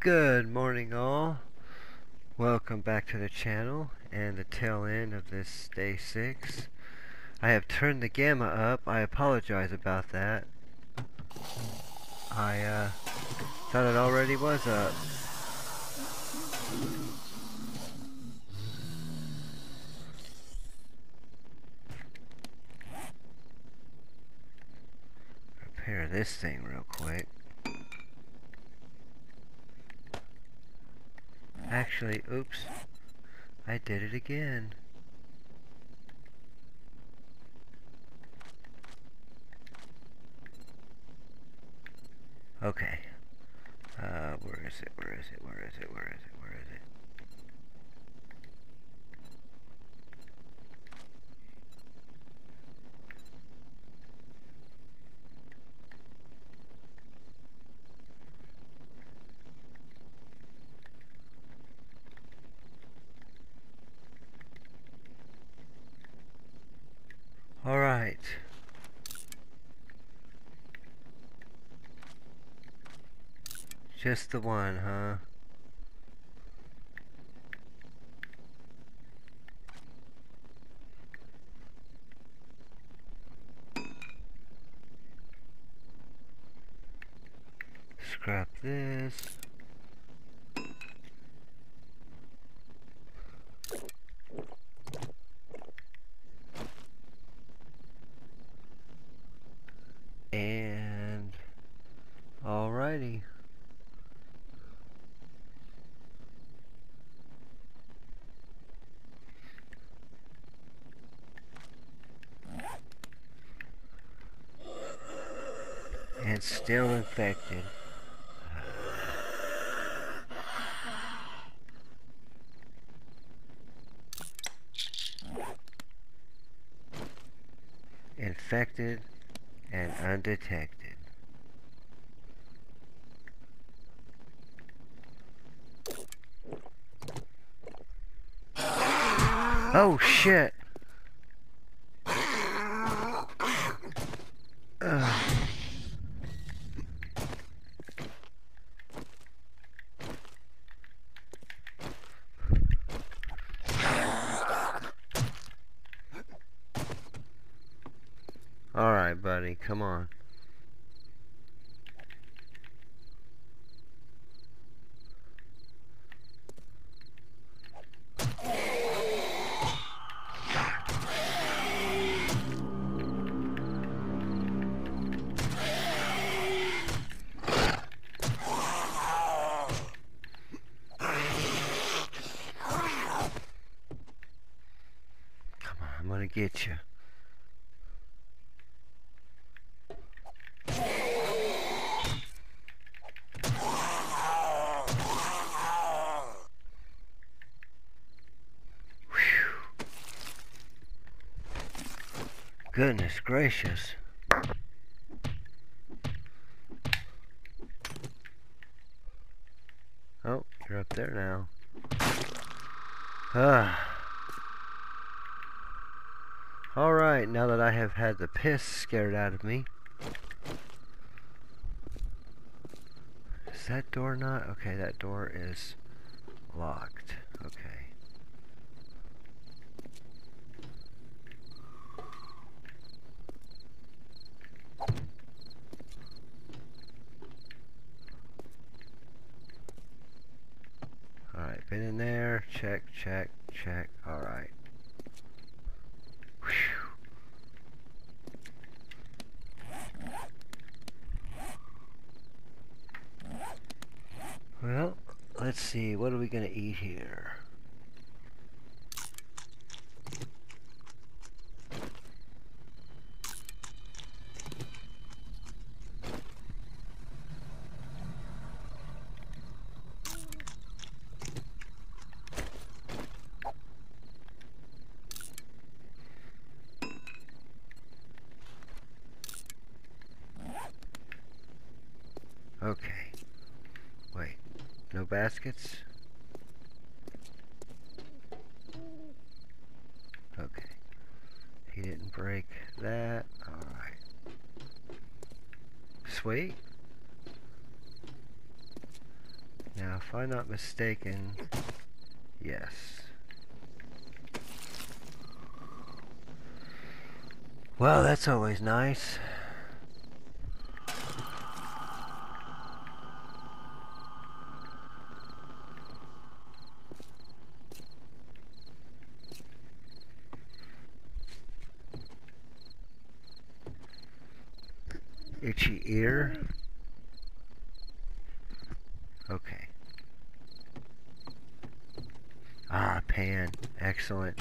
Good morning all. Welcome back to the channel and the tail end of this day 6. I have turned the gamma up. I apologize about that. I uh, thought it already was up. Repair this thing real quick. Actually, oops. I did it again. Okay. Uh, where is it? Where is it? Where is it? Where is it? Where is it? Alright. Just the one, huh? Scrap this. And alrighty. And still infected. Infected and undetected. Oh shit! Goodness gracious. Oh, you're up there now. Ah. Alright, now that I have had the piss scared out of me. Is that door not? Okay, that door is locked. Okay. Alright, been in there. Check, check, check. Alright. Well, let's see. What are we going to eat here? Okay. Wait. No baskets? Okay. He didn't break that. Alright. Sweet. Now, if I'm not mistaken, yes. Well, that's always nice. Excellent.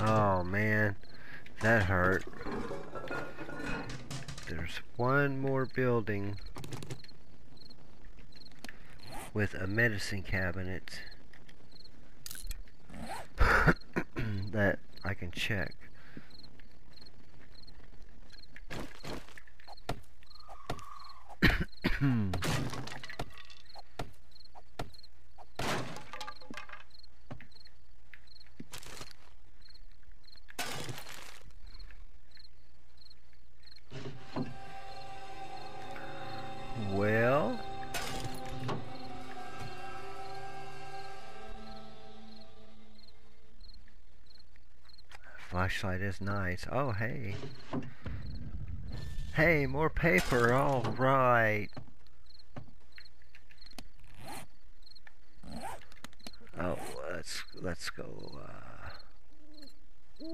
Oh man, that hurt. There's one more building with a medicine cabinet that I can check. Flashlight is nice. Oh, hey. Hey, more paper. All right. Oh, let's let's go. Uh,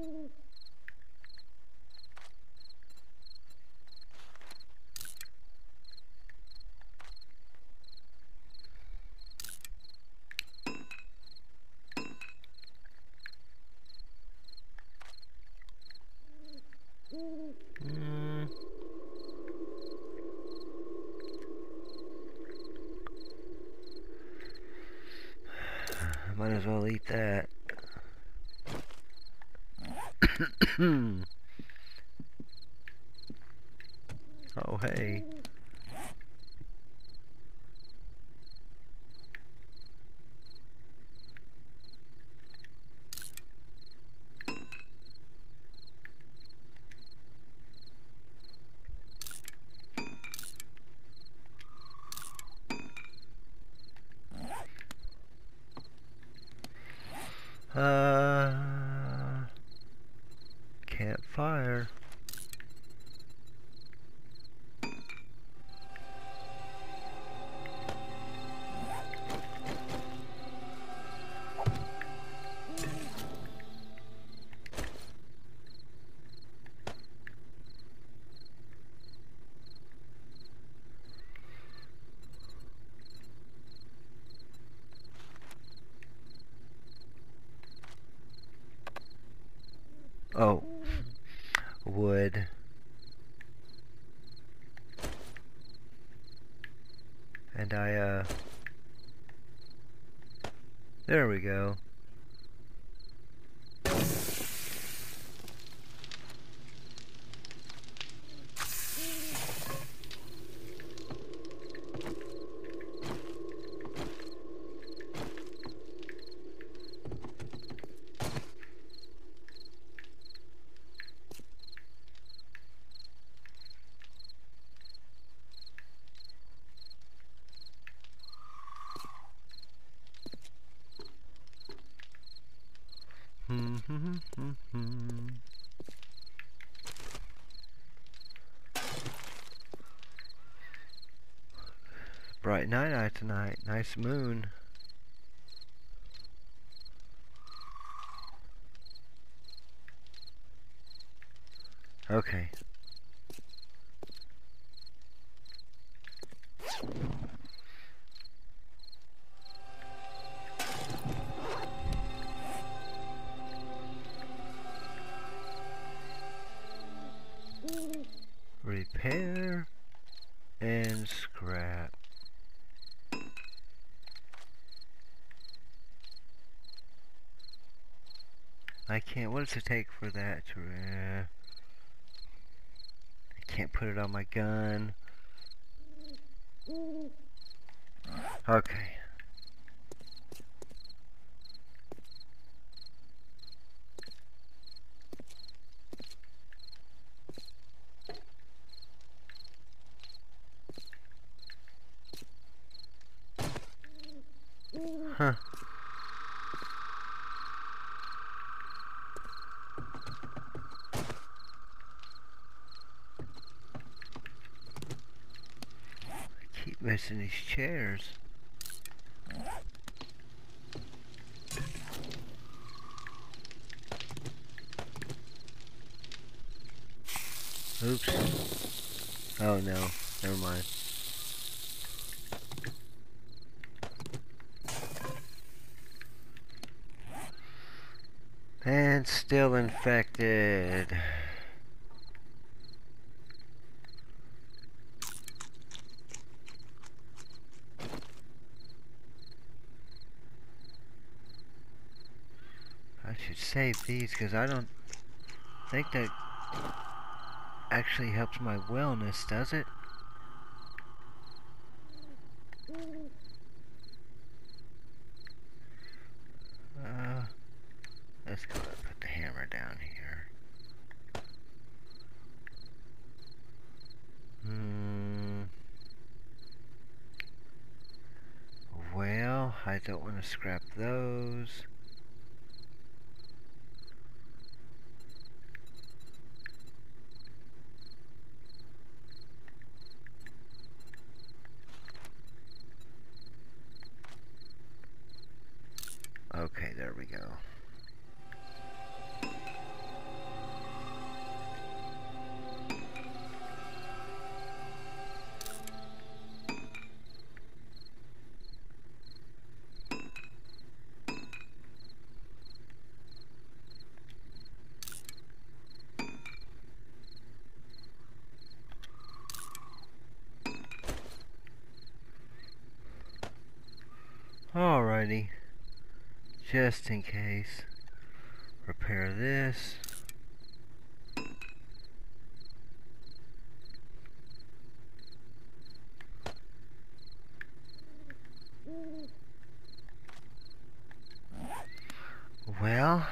Oh, wood. And I, uh, there we go. Bright night out tonight. Nice moon. Okay. What does it take for that to? Uh, I can't put it on my gun. Okay. Huh. I keep missing these chairs. Oops. Oh no, never mind. And still infected. I should save these because I don't think that actually helps my wellness, does it? Uh, let's go and put the hammer down here. Hmm. Well, I don't want to scrap those. Alrighty just in case. Repair this. Well,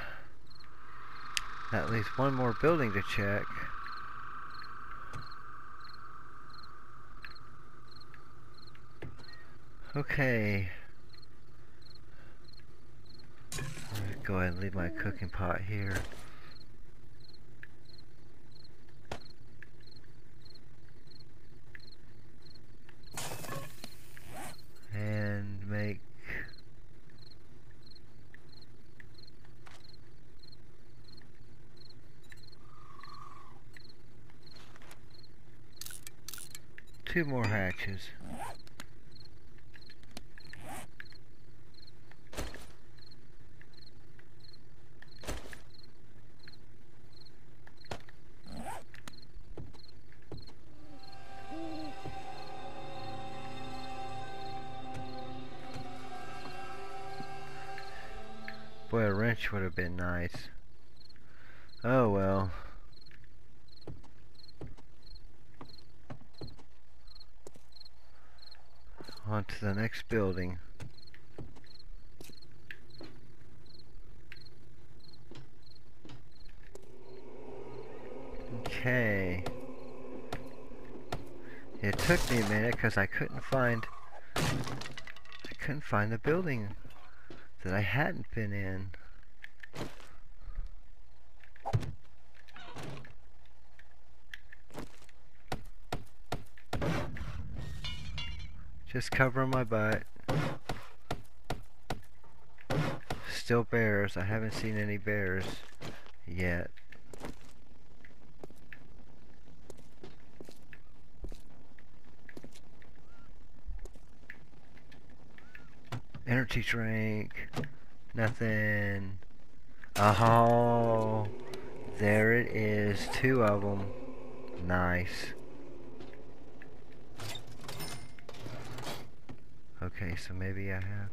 at least one more building to check. Okay. Go ahead and leave my cooking pot here. And make two more hatches. Would have been nice. Oh well. On to the next building. Okay. It took me a minute because I couldn't find I couldn't find the building that I hadn't been in. Just covering my butt. Still bears. I haven't seen any bears yet. Energy drink. Nothing. Oh, there it is. Two of them. Nice. so maybe I have.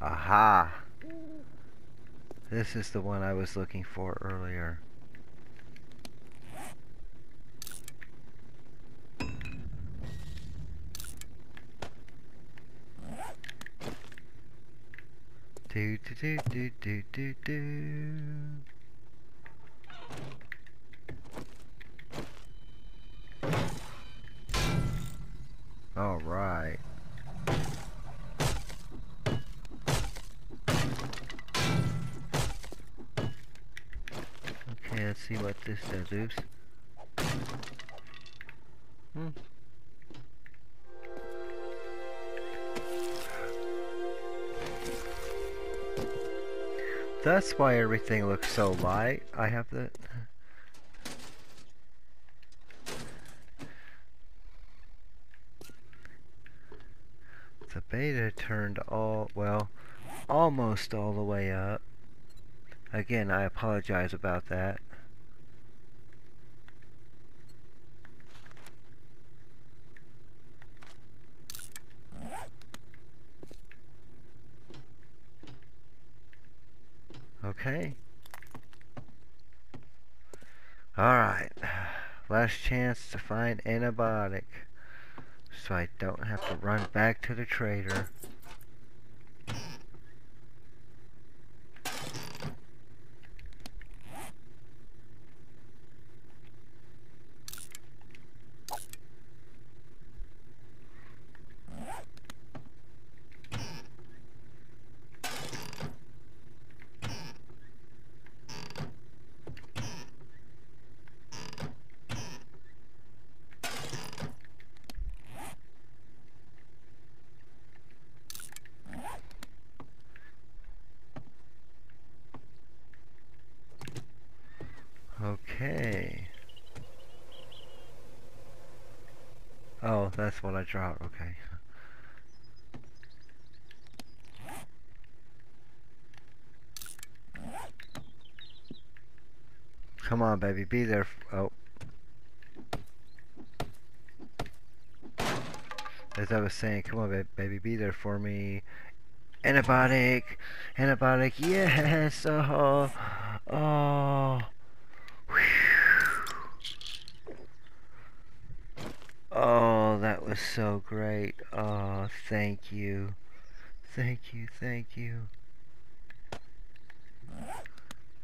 Aha! This is the one I was looking for earlier. Do do do do do do do. This. Hmm. That's why everything looks so light. I have the... The beta turned all, well, almost all the way up. Again, I apologize about that. Okay. Alright. Last chance to find antibiotic. So I don't have to run back to the trader. Okay. Oh, that's what I dropped. Okay. Come on, baby. Be there. Oh. As I was saying, come on, baby. Be there for me. Antibiotic. Antibiotic. Yes. Uh-huh. Oh. Oh. Oh, that was so great. Oh, thank you. Thank you, thank you.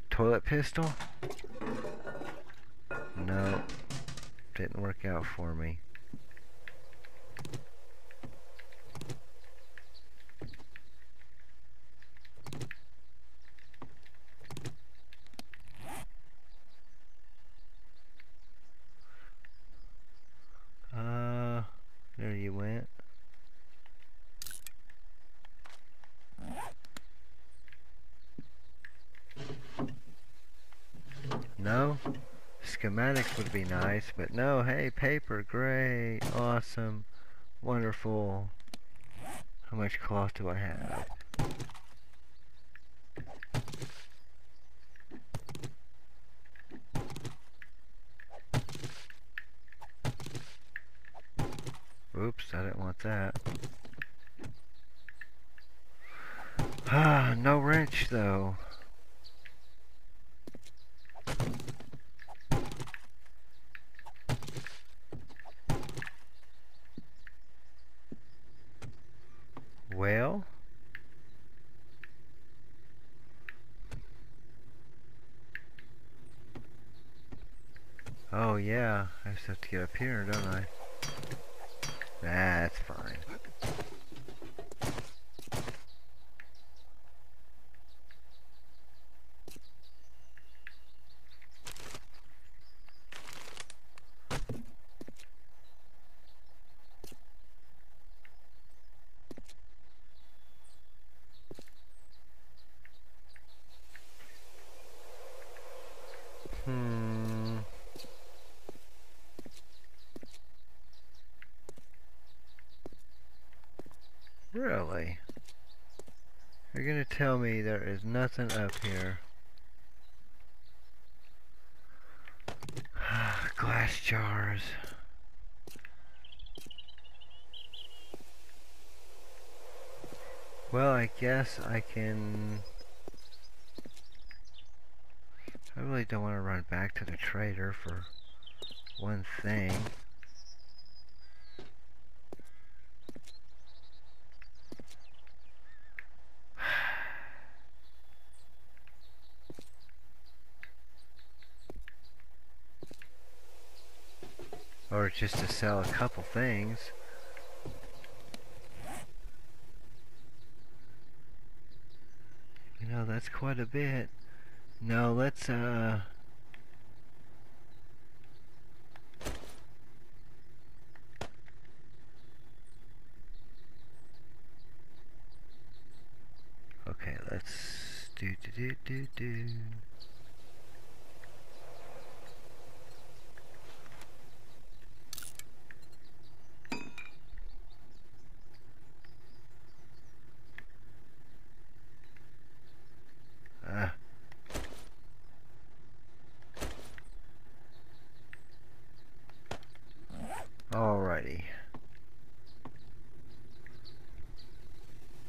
Toilet pistol? No. Didn't work out for me. No? Schematics would be nice, but no, hey, paper, great, awesome, wonderful. How much cloth do I have? Oops, I didn't want that. Ah, no wrench though. Well... Oh yeah, I just have to get up here, don't I? That's fine. Hmm. Really? You're gonna tell me there is nothing up here? Glass jars. Well, I guess I can... I really don't want to run back to the trader for one thing. Just to sell a couple things. You know, that's quite a bit. No, let's, uh... Okay, let's do do do do do. Alrighty.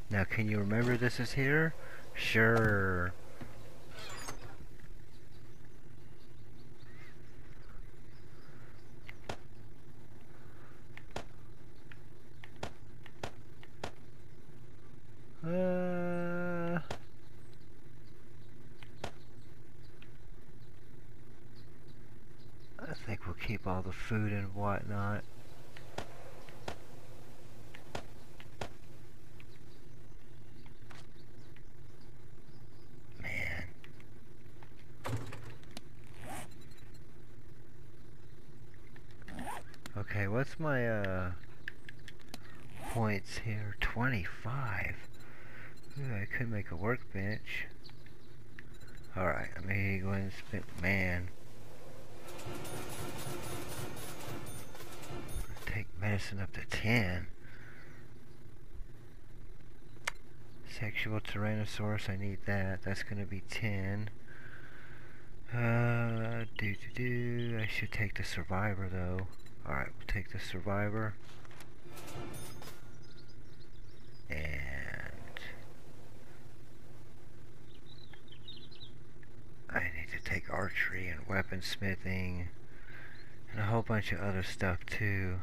Now can remember this is here? Sure. Uh... I think we'll keep all the food and whatnot. Okay, what's my uh points here? 25. Ooh, I could make a workbench. Alright, let me go and spend man. Take medicine up to 10. Sexual Tyrannosaurus, I need that. That's gonna be 10. Uh, do do do. I should take the survivor though. Alright, we'll take the survivor. And I need to take archery and weaponsmithing and a whole bunch of other stuff too.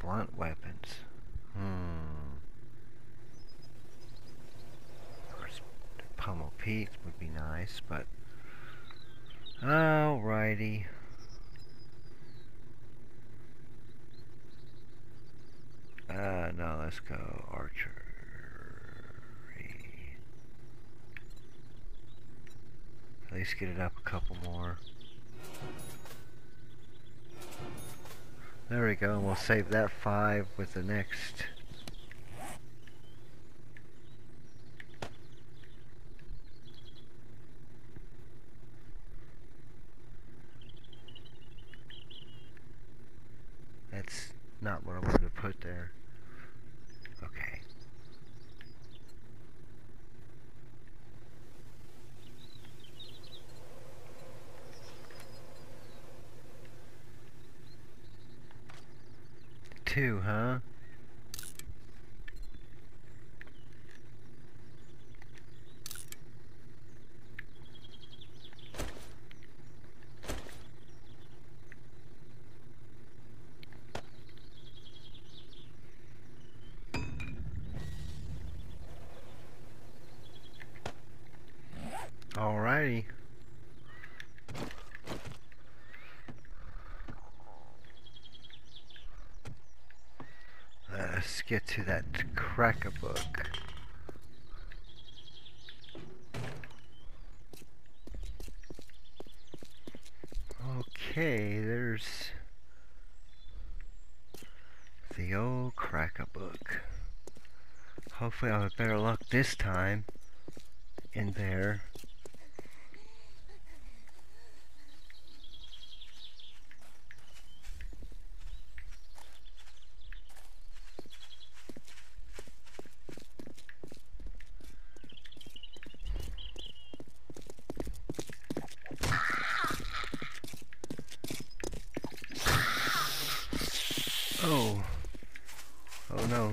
Blunt weapons. Hmm. Pummel Pete would be nice, but alrighty. Uh, no, let's go archery. At least get it up a couple more. There we go, and we'll save that five with the next That's not what I wanted to put there. Okay. Two, huh? Alrighty. Let's get to that Crack-A-Book. Okay, there's the old Crack-A-Book. Hopefully I'll have better luck this time in there.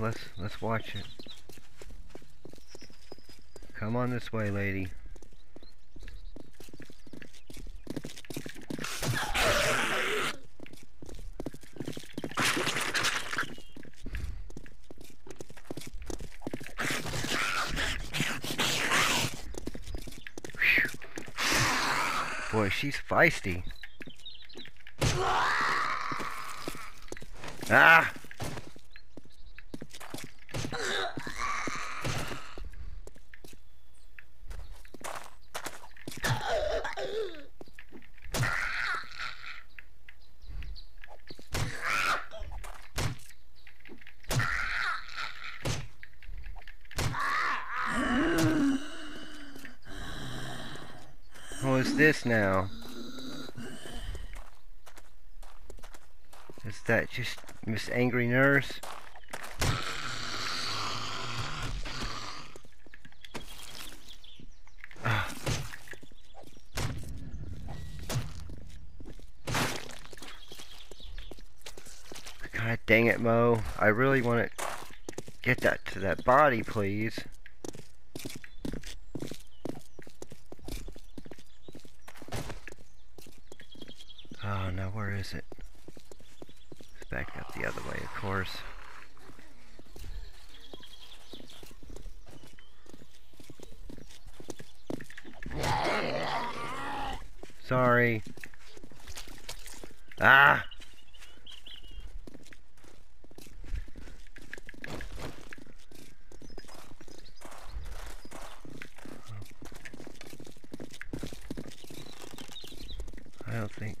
Let's let's watch it. Come on this way, lady. Boy, she's feisty. Ah! This now? Is that just Miss Angry Nurse? God dang it, Mo. I really want to get that to that body, please. Oh, now where is it? It's back up the other way, of course. Sorry. Ah! I don't think.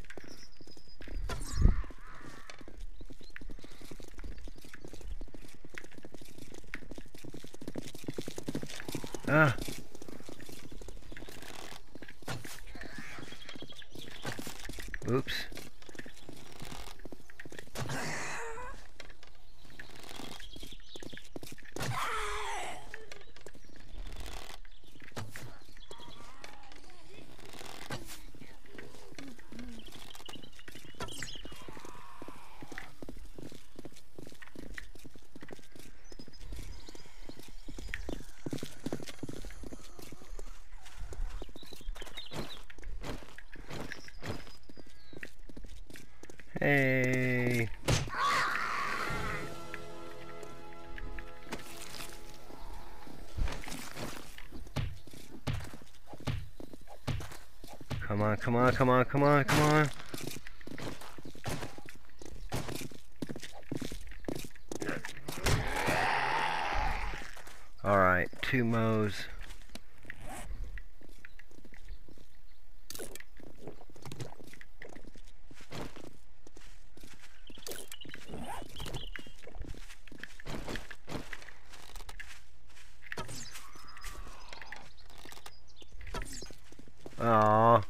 Ah. Oops. Hey. Come on, come on, come on, come on, come on. Alright, two mows. Aww.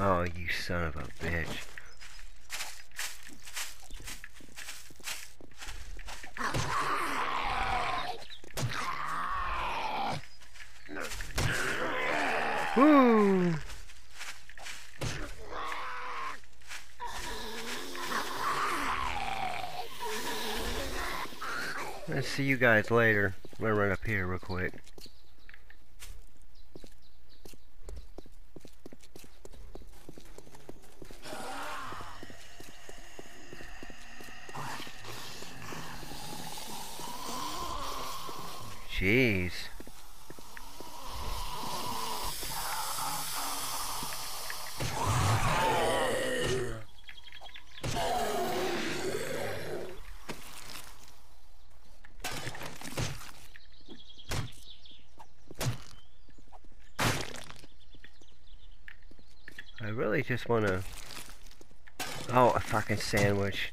Oh, you son of a bitch. Woo! Let's see you guys later. I'm gonna run up here real quick. Jeez. I really just want to... Oh, a fucking sandwich.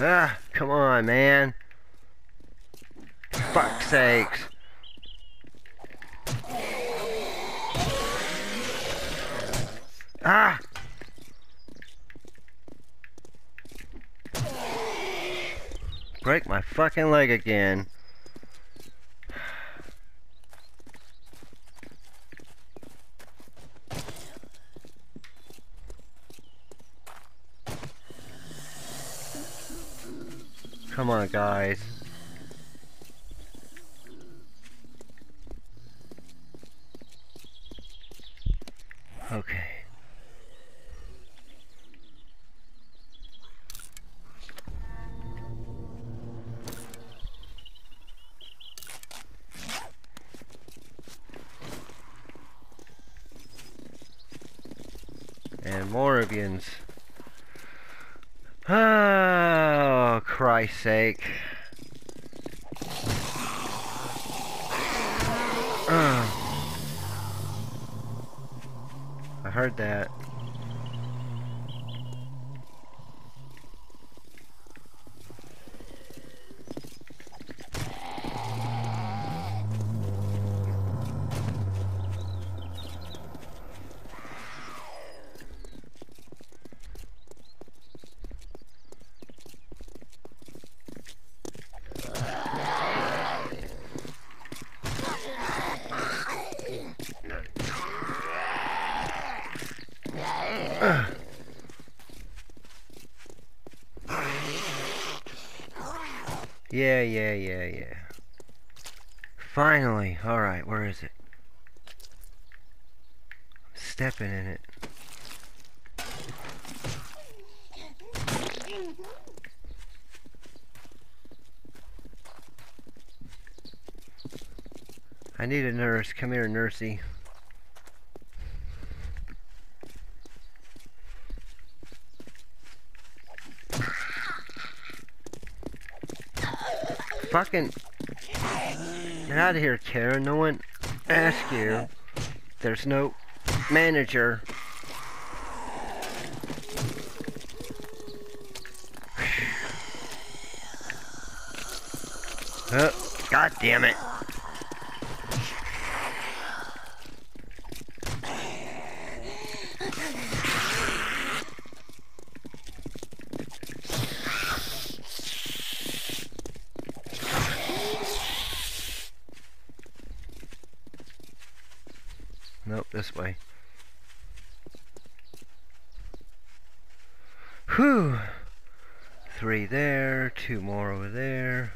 Ah, come on, man. Fuck's sakes. Ah! Break my fucking leg again. Come on, guys. Okay. And Moravians. Oh, Christ's sake. I heard that. Yeah, yeah, yeah, yeah. Finally. Alright, where is it? I'm stepping in it. I need a nurse. Come here, nursey. Fucking get out of here, Karen. No one asked you. There's no manager. Oh, God damn it. Nope, this way. Whew. Three there, two more over there.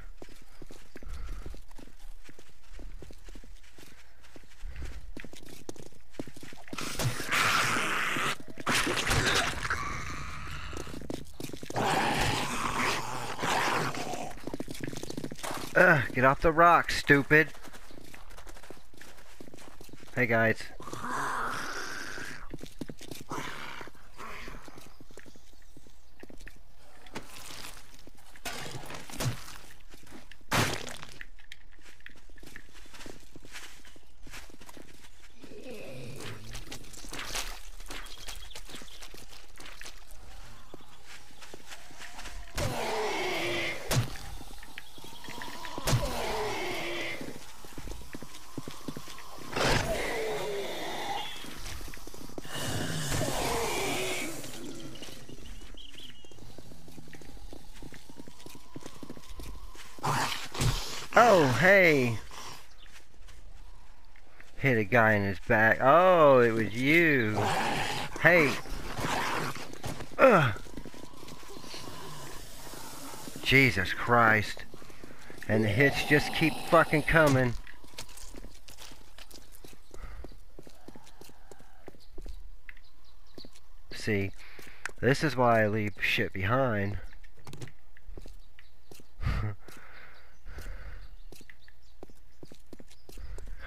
Ugh, get off the rock, stupid. Hey guys. Oh, hey. Hit a guy in his back. Oh, it was you. Hey. Ugh. Jesus Christ. And the hits just keep fucking coming. See, this is why I leave shit behind.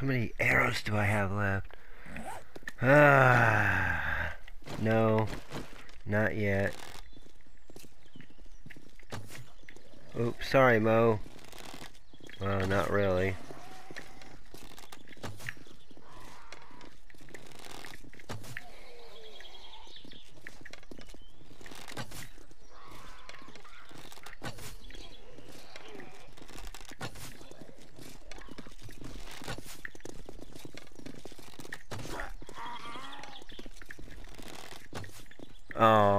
How many arrows do I have left? Ah, no, not yet. Oops, sorry, Mo. Well, not really. Oh.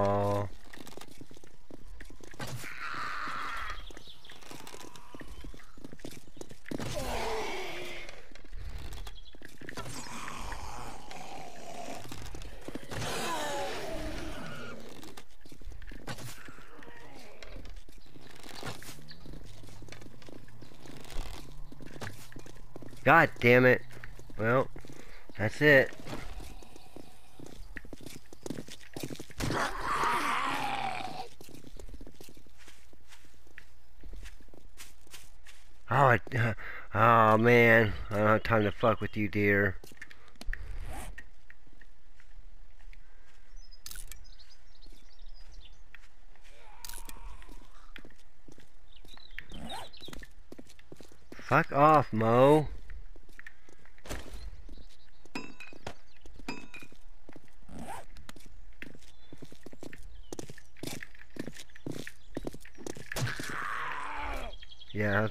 God damn it. Well, that's it. Oh, I, oh man, I don't have time to fuck with you, dear. Fuck off, Mo.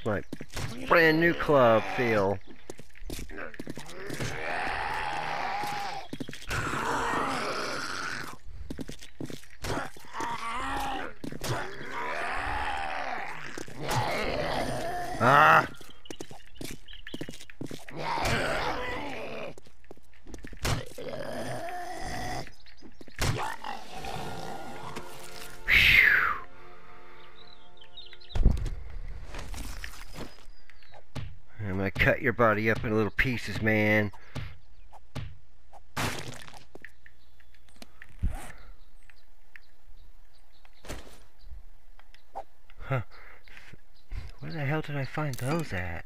My brand new club feel. Cut your body up into little pieces, man. Huh. Where the hell did I find those at?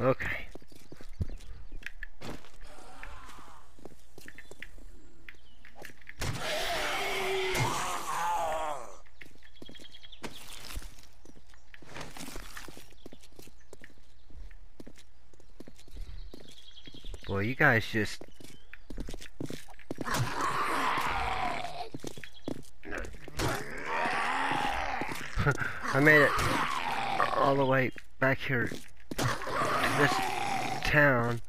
Okay. Boy, you guys just... I made it all the way back here to this town.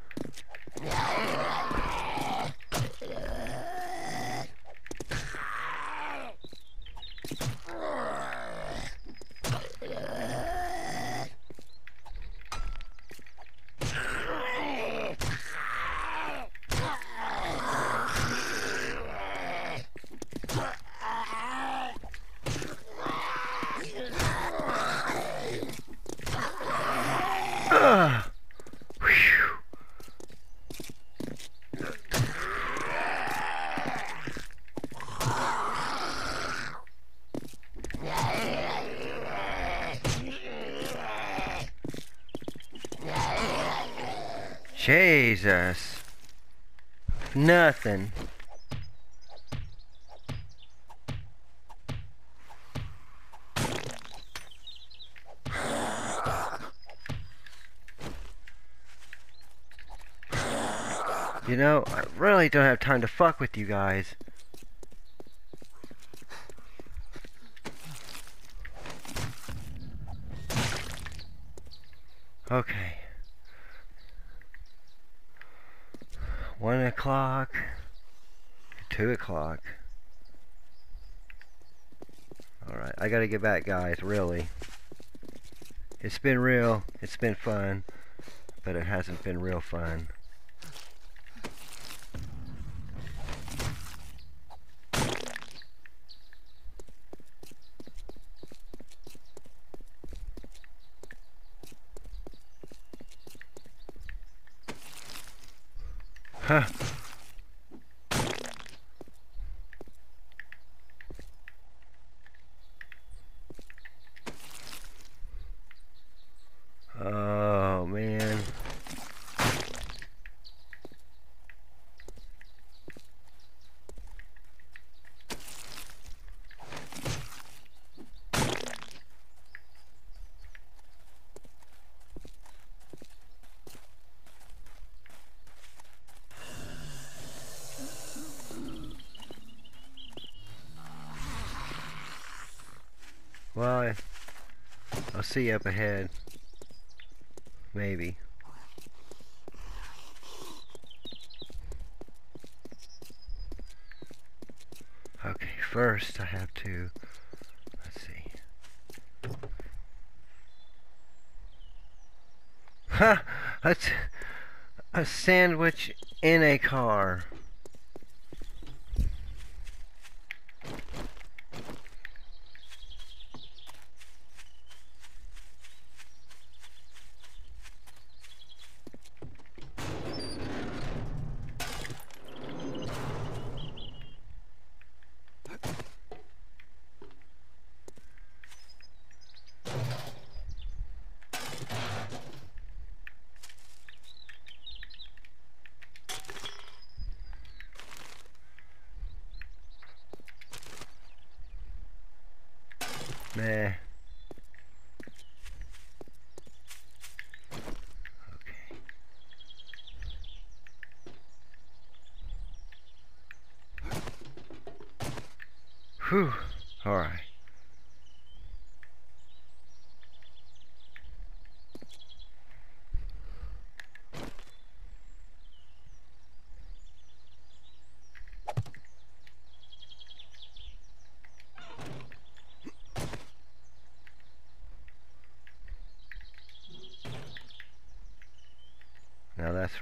Nothing. You know, I really don't have time to fuck with you guys. Okay. One o'clock. Two o'clock. Alright, I gotta get back, guys, really. It's been real. It's been fun. But it hasn't been real fun. Huh. Oh man. Well, I, I'll see up ahead. Maybe. Okay, first I have to, let's see. Ha! That's a sandwich in a car. Nah. Okay. Whew. Alright.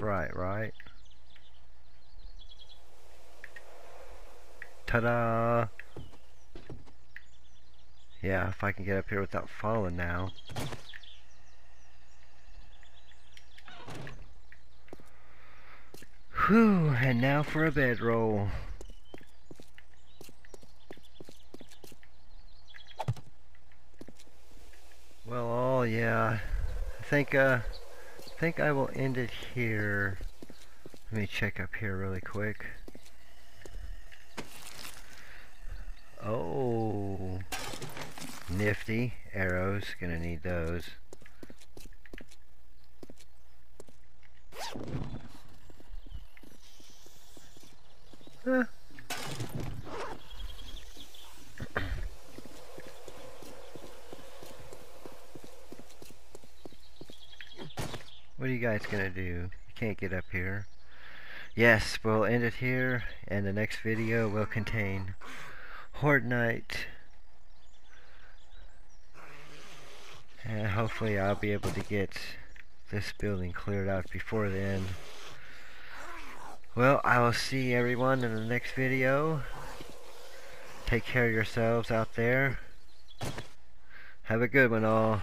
Right, right? Ta-da! Yeah, if I can get up here without falling now. Whew, and now for a bedroll. Well, oh yeah, I think, uh, think I will end it here. Let me check up here really quick. Oh, nifty arrows. Gonna need those. Huh. What are you guys gonna do? You can't get up here. Yes, we'll end it here, and the next video will contain Horde Night. And hopefully I'll be able to get this building cleared out before then. Well, I will see everyone in the next video. Take care of yourselves out there. Have a good one all.